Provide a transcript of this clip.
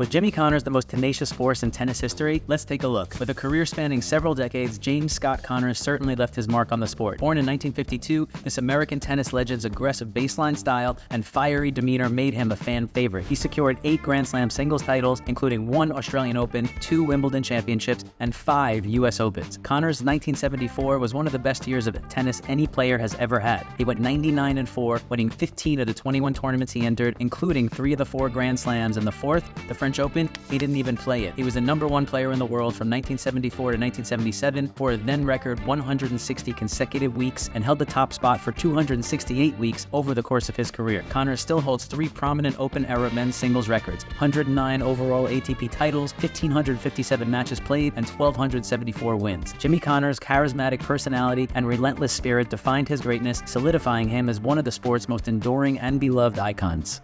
Was Jimmy Connors the most tenacious force in tennis history? Let's take a look. With a career spanning several decades, James Scott Connors certainly left his mark on the sport. Born in 1952, this American tennis legend's aggressive baseline style and fiery demeanor made him a fan favorite. He secured eight Grand Slam singles titles, including one Australian Open, two Wimbledon championships, and five U.S. Opens. Connors' 1974 was one of the best years of tennis any player has ever had. He went 99 and 4, winning 15 of the 21 tournaments he entered, including three of the four Grand Slams, and the fourth, the French French Open, he didn't even play it. He was the number one player in the world from 1974 to 1977 for a then record 160 consecutive weeks and held the top spot for 268 weeks over the course of his career. Connors still holds three prominent Open era men's singles records 109 overall ATP titles, 1,557 matches played, and 1,274 wins. Jimmy Connors' charismatic personality and relentless spirit defined his greatness, solidifying him as one of the sport's most enduring and beloved icons.